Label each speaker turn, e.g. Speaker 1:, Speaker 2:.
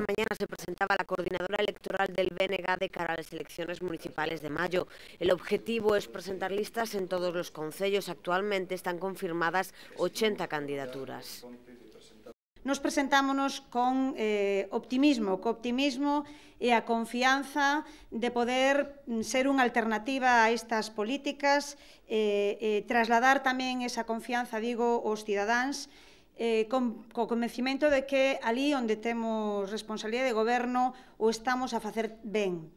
Speaker 1: esta mañana se presentaba la coordinadora electoral del BNG de cara a las elecciones municipales de mayo. El objetivo es presentar listas en todos los concellos. Actualmente están confirmadas 80 candidaturas.
Speaker 2: Nos presentámonos con eh, optimismo, co optimismo e a confianza de poder mm, ser unha alternativa a estas políticas, eh, eh, trasladar tamén esa confianza, digo, aos cidadáns, eh, con, co convencimento de que ali onde temos responsabilidade de goberno o estamos a facer ben,